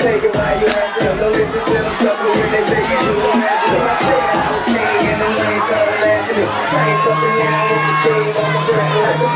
take it while you ask them. Don't listen to them suckers when they say you do it. I say I'm okay, and the money's all me. Science up and down with the king on the track.